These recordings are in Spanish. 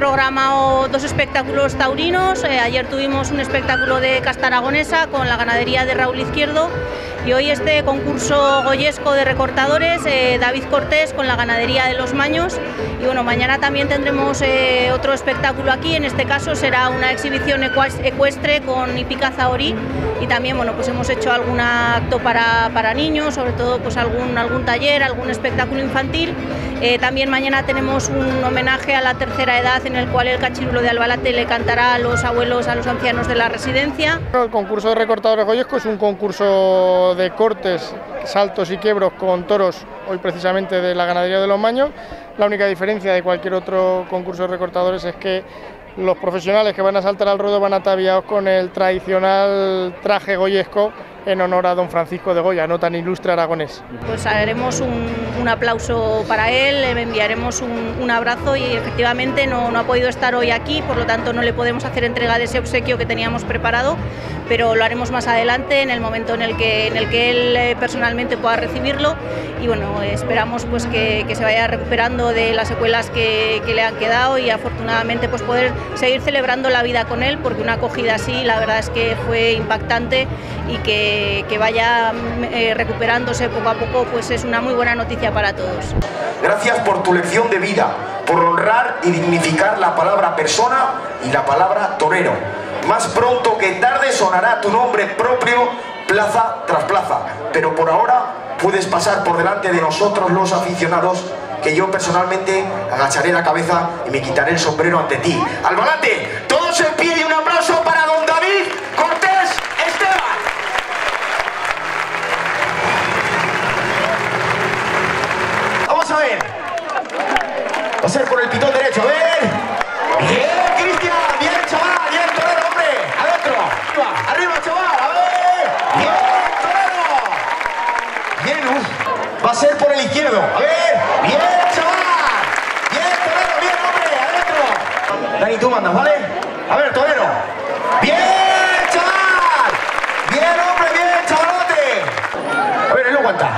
programado dos espectáculos taurinos. Eh, ayer tuvimos un espectáculo de casta aragonesa con la ganadería de Raúl Izquierdo y hoy este concurso goyesco de recortadores, eh, David Cortés con la ganadería de los Maños. Y bueno, mañana también tendremos eh, otro espectáculo aquí, en este caso será una exhibición ecuestre con Ipica Zahorí y también bueno, pues hemos hecho algún acto para, niños, sobre todo pues algún, algún taller, algún espectáculo infantil. Eh, también mañana tenemos un homenaje a la tercera edad en el cual el cachirulo de Albalate le cantará a los abuelos, a los ancianos de la residencia. El concurso de recortadores goyesco es un concurso de cortes, saltos y quiebros con toros, hoy precisamente de la ganadería de los Maños. La única diferencia de cualquier otro concurso de recortadores es que los profesionales que van a saltar al ruedo van ataviados con el tradicional traje goyesco en honor a don Francisco de Goya, no tan ilustre aragonés. Pues haremos un, aplauso para él, le enviaremos un, abrazo y efectivamente no, no, ha podido estar hoy aquí, por lo tanto no le podemos hacer entrega de ese obsequio que teníamos preparado, pero lo haremos más adelante en el momento en el que, en el que él eh, personalmente pueda recibirlo y bueno, esperamos pues que, que se vaya recuperando de las secuelas que, que, le han quedado y afortunadamente pues poder seguir celebrando la vida con él porque una acogida así la verdad es que fue impactante y que que, vaya eh, recuperándose poco a poco, pues es una muy buena noticia para todos. Gracias por tu lección de vida, por honrar y dignificar la palabra persona y la palabra torero. Más pronto que tarde sonará tu nombre propio plaza tras plaza, pero por ahora puedes pasar por delante de nosotros los aficionados que yo personalmente agacharé la cabeza y me quitaré el sombrero ante ti. Albalate, todos en pie ¿vale? A ver, torero. Bien, chaval. Bien, hombre, bien, chavalote. A ver, él lo aguanta.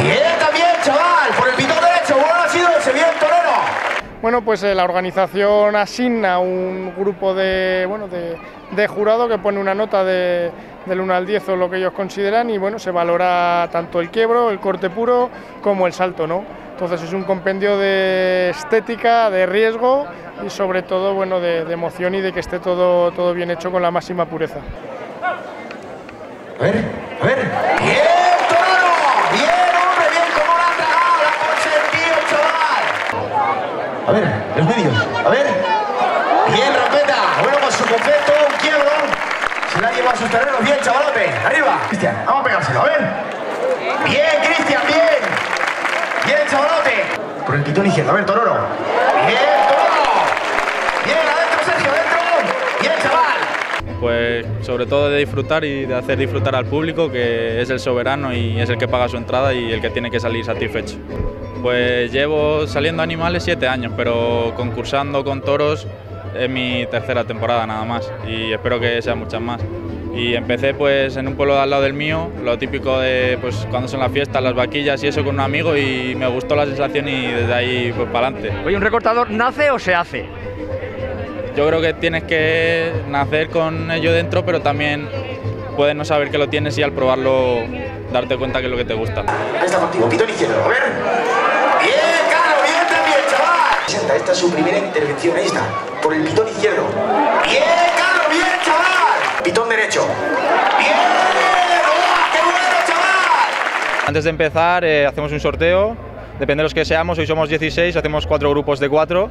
Bien, también, chaval. Por el pitón derecho, bueno ha sido ese, bien, torero. Bueno, pues eh, la organización asigna un grupo de, bueno, de jurado que pone una nota de, del 1 al 10 o lo que ellos consideran y bueno, se valora tanto el quiebro, el corte puro como el salto, ¿no? Entonces es un compendio de estética, de riesgo y sobre todo bueno, de, emoción y de que esté todo, todo bien hecho con la máxima pureza. A ver, a ver. Bien, torero. Bien, hombre, bien, como la ha tragado, la ha consentido, chaval. A ver, los medios. A ver. Bien, rampeta. Bueno, con su concepto, un quiebro. Se la lleva a sus terrenos. Bien, chavalote. Arriba. Cristian, vamos a pegárselo. A ver. Bien, Cristian, bien. Bien, chavalote. Por el pitón izquierdo. A ver, Tororo. Bien, Tororo. Bien, adentro, Sergio, adentro. Bien, chaval. Pues sobre todo de disfrutar y de hacer disfrutar al público, que es el soberano y es el que paga su entrada y el que tiene que salir satisfecho. Pues llevo saliendo animales siete años, pero concursando con toros es mi tercera temporada nada más y espero que sean muchas más. Y empecé pues en un pueblo de al lado del mío, lo típico de pues cuando son las fiestas, las vaquillas y eso con un amigo y me gustó la sensación y desde ahí pues para adelante. Oye, ¿un recortador nace o se hace? Yo creo que tienes que nacer con ello dentro, pero también puedes no saber que lo tienes y al probarlo darte cuenta que es lo que te gusta. Ahí está contigo, pitón izquierdo. A ver. Bien, Carlos, bien también, chaval. Esta es su primera intervención. Ahí está, por el pitón izquierdo. Bien. Pitón derecho. Bien. ¡Oh, qué bueno, chaval! Antes de empezar eh, hacemos un sorteo, depende de los que seamos, hoy somos 16, hacemos cuatro grupos de cuatro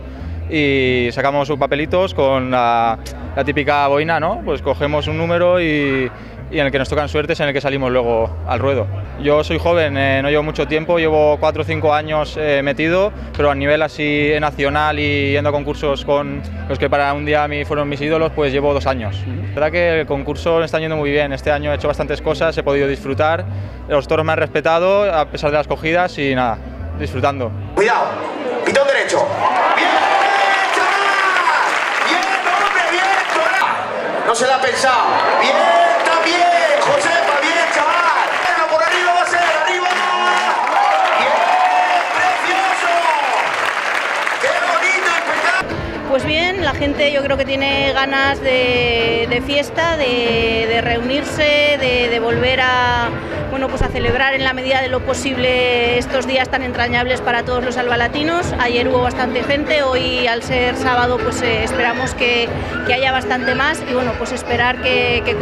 y sacamos sus papelitos con la, la típica boina, ¿no? Pues cogemos un número y, y en el que nos tocan suertes en el que salimos luego al ruedo. Yo soy joven, eh, no llevo mucho tiempo, llevo 4 o 5 años eh, metido, pero a nivel así nacional y yendo a concursos con los que para un día a mí fueron mis ídolos, pues llevo dos años. La verdad que el concurso me está yendo muy bien, este año he hecho bastantes cosas, he podido disfrutar, los toros me han respetado a pesar de las cogidas y nada, disfrutando. Cuidado, pitón derecho. Bien, chaval. Bien, hombre, bien. No se la ha pensado. Bien, Pues bien, la gente yo creo que tiene ganas de, fiesta, de, reunirse, de volver a, bueno, pues a celebrar en la medida de lo posible estos días tan entrañables para todos los albalatinos. Ayer hubo bastante gente, hoy al ser sábado pues eh, esperamos que, haya bastante más y bueno, pues esperar que,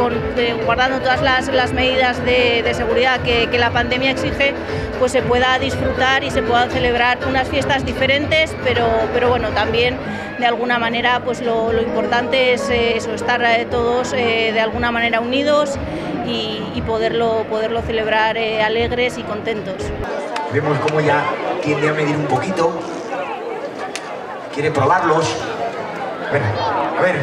guardando todas las, medidas de, seguridad que, la pandemia exige, pues se pueda disfrutar y se puedan celebrar unas fiestas diferentes, pero, pero bueno, también de alguna manera pues lo, importante es eh, eso, estar eh, todos de alguna manera unidos y, poderlo, poderlo celebrar alegres y contentos. Vemos cómo ya tiende a medir un poquito, quiere probarlos. A ver, a ver.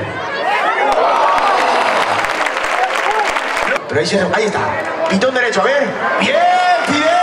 Pero ahí, ahí está, pitón derecho, a ver. Bien, bien,